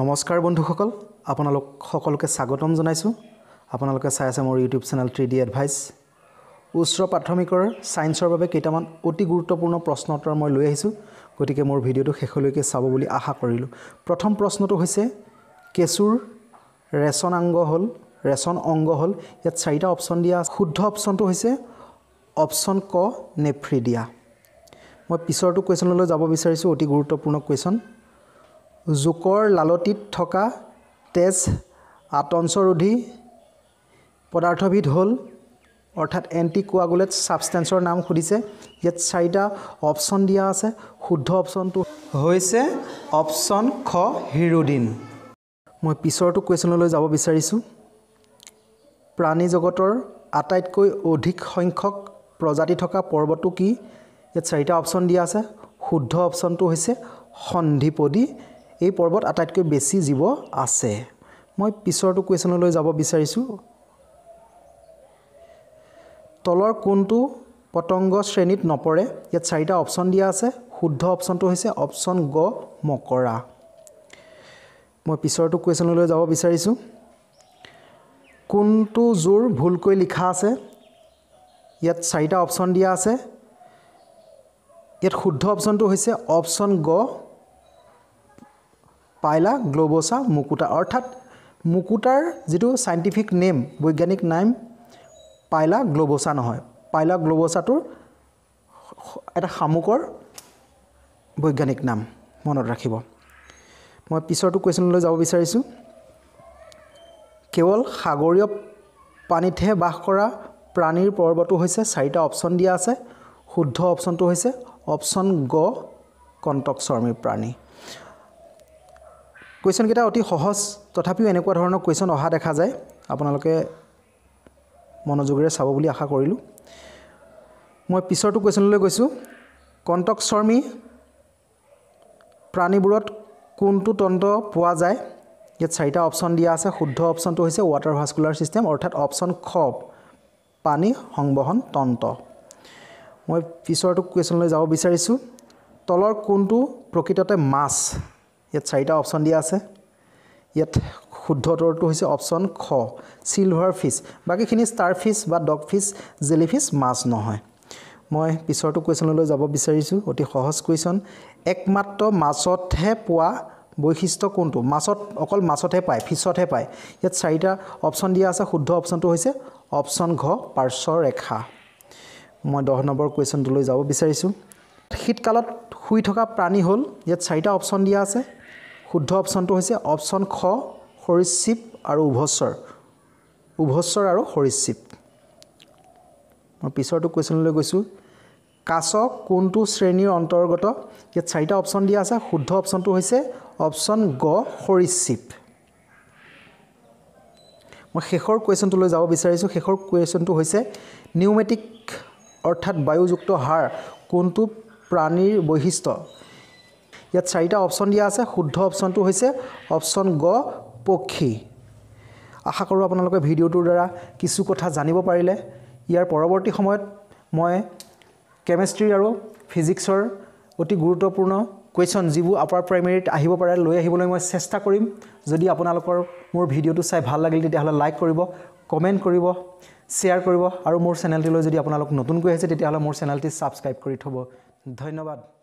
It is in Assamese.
নমস্কাৰ বন্ধুসকল আপোনালোক সকলোকে স্বাগতম জনাইছোঁ। আপোনালোকে চাই আছে মোৰ YouTube channel three D advice. উচ্চ প্ৰাথমিকৰ ছায়েন্সৰ বাবে কেইটামান অতি গুৰুত্বপূৰ্ণ প্ৰশ্ন উত্তৰ মই লৈ আহিছোঁ। গতিকে মোৰ ভিডিঅ'টো শেষলৈকে চাব বুলি আশা কৰিলোঁ। প্ৰথম প্ৰশ্নটো হৈছে কেঁচুৰ ৰেচন অংগ হ'ল ৰেচন অংগ হ'ল ইয়াত চাৰিটা অপশ্যন দিয়া শুদ্ধ অপশ্যনটো হৈছে অপশ্যন ক নেফ্ৰিডিয়া। মই পিছৰটো কুৱেশ্যনলৈ যাব বিচাৰিছোঁ অতি গুৰুত্বপূৰ্ণ কুৱেশ্যন। জোকৰ লালটিত থকা তেজ আতঞ্চৰোধী পদাৰ্থবিধ হ'ল অৰ্থাৎ এণ্টি কোৱাগুলেট ছাবষ্টেঞ্চৰ নাম সুধিছে। ইয়াত চাৰিটা অপশ্যন দিয়া আছে। শুদ্ধ অপশ্যনটো হৈছে অপশ্যন খ হিৰোডিন। মই পিছৰটো কুৱেশ্যনলৈ যাব বিচাৰিছোঁ। প্ৰাণী জগতৰ আটাইতকৈ অধিক সংখ্যক প্ৰজাতি থকা পৰ্বতটো কি? ইয়াত চাৰিটা অপশ্যন দিয়া আছে। শুদ্ধ অপশ্যনটো হৈছে সন্ধিপদী। এই পৰ্বত আটাইতকৈ বেছি জীৱ আছে। মই পিছৰটো কুৱেশ্যনলৈ যাব বিচাৰিছোঁ। তলৰ কোনটো পতংগ শ্ৰেণীত নপৰে। ইয়াত চাৰিটা অপশ্যন দিয়া আছে। শুদ্ধ অপশ্যনটো হৈছে অপশ্যন গ মকৰা। মই পিছৰটো কুৱেশ্যনলৈ যাব বিচাৰিছোঁ। কোনটো জোৰ ভুলকৈ লিখা আছে? ইয়াত চাৰিটা অপশ্যন দিয়া আছে। ইয়াত শুদ্ধ অপশ্যনটো হৈছে অপশ্যন গ পাইলা গ্ল'বছা মুকুতা। অৰ্থাৎ মুকুতাৰ যিটো চাইণ্টিফিক নেম বৈজ্ঞানিক নাম পাইলা গ্ল'বছা নহয়। পাইলা গ্ল'বছাটোৰ এটা শামুকৰ বৈজ্ঞানিক নাম মনত ৰাখিব। মই পিছৰটো কুৱেশ্যনলৈ যাব বিচাৰিছোঁ। কেৱল সাগৰীয় পানীতহে বাস কৰা প্ৰাণীৰ পৰ্বটো হৈছে চাৰিটা অপশ্যন দিয়া আছে। শুদ্ধ অপশ্যনটো হৈছে অপশ্যন গ কণ্টক চৰ্মী প্ৰাণী। কুৱেশ্যনকেইটা অতি সহজ তথাপিও এনেকুৱা ধৰণৰ কুৱেশ্যন অহা দেখা যায়। আপোনালোকে মনোযোগেৰে চাব বুলি আশা কৰিলোঁ। মই পিছৰটো কুৱেশ্যনলৈ গৈছোঁ। কণ্টক চৰ্মী প্ৰাণীবোৰত কোনটো তন্ত্ৰ পোৱা যায়? ইয়াত চাৰিটা অপশ্যন দিয়া আছে। শুদ্ধ অপশ্যনটো হৈছে ৱাটাৰ ভাস্কুলাৰ ছিষ্টেম অৰ্থাৎ অপশ্যন খ পানী সংবহন তন্ত্ৰ। মই পিছৰটো কুৱেশ্যনলৈ যাব বিচাৰিছোঁ। তলৰ কোনটো প্ৰকৃততে মাছ? ইয়াত চাৰিটা অপশ্যন দিয়া আছে। ইয়াত শুদ্ধ উত্তৰটো হৈছে অপশ্যন খ। চিলভাৰ ফিছ বাকীখিনি ষ্টাৰ ফিছ বা ডগ ফিছ জেলি ফিছ মাছ নহয়। মই পিছৰটো কুৱেশ্যনলৈ যাব বিচাৰিছোঁ অতি সহজ কুৱেশ্যন একমাত্ৰ মাছতহে পোৱা বৈশিষ্ট্য কোনটো? মাছত অকল মাছতহে পায় ফিছতহে পায়। ইয়াত চাৰিটা অপশ্যন দিয়া আছে শুদ্ধ অপশ্যনটো হৈছে অপশ্যন ঘ পাৰ্শ্বৰেখা মই দহ নম্বৰ কুৱেশ্যনটোলৈ যাব বিচাৰিছোঁ। শীতকালত শুই থকা প্ৰাণী হ'ল ইয়াত চাৰিটা অপশ্যন দিয়া আছে। শুদ্ধ অপশ্যনটো হৈছে অপশ্যন খ সৰীসৃপ আৰু উভস্বৰ উভস্বৰ আৰু সৰীসৃপ। মই পিছৰটো কুৱেশ্যনলৈ গৈছোঁ। কাছ কোনটো শ্ৰেণীৰ অন্তৰ্গত? ইয়াত চাৰিটা অপশ্যন দিয়া আছে। শুদ্ধ অপশ্যনটো হৈছে অপশ্যন গ সৰীসৃপ। মই শেষৰ কুৱেশ্যনটোলৈ যাব বিচাৰিছোঁ। শেষৰ কুৱেশ্যনটো হৈছে নিউমেটিক অৰ্থাৎ বায়ুযুক্ত হাৰ কোনটো প্ৰাণীৰ বৈশিষ্ট্য। ইয়াত চাৰিটা অপশ্যন দিয়া আছে শুদ্ধ অপশ্যনটো হৈছে অপশ্যন গ পক্ষী। আশা কৰোঁ আপোনালোকে ভিডিঅ'টোৰ দ্বাৰা কিছু কথা জানিব পাৰিলে। ইয়াৰ পৰৱৰ্তী সময়ত মই কেমেষ্ট্ৰি আৰু ফিজিক্সৰ অতি গুৰুত্বপূৰ্ণ কুৱেশ্যন যিবোৰ আপাৰ প্ৰাইমেৰীত আহিব পাৰে লৈ আহিবলৈ মই চেষ্টা কৰিম। যদি আপোনালোকৰ মোৰ ভিডিঅ'টো চাই ভাল লাগিল তেতিয়াহ'লে লাইক কৰিব কমেণ্ট কৰিব শ্বেয়াৰ কৰিব আৰু মোৰ চেনেলটিলৈ যদি আপোনালোক নতুনকৈ আহিছে তেতিয়াহ'লে মোৰ চেনেলটি ছাবস্ক্ৰাইব কৰি থ'ব। ধন্যবাদ।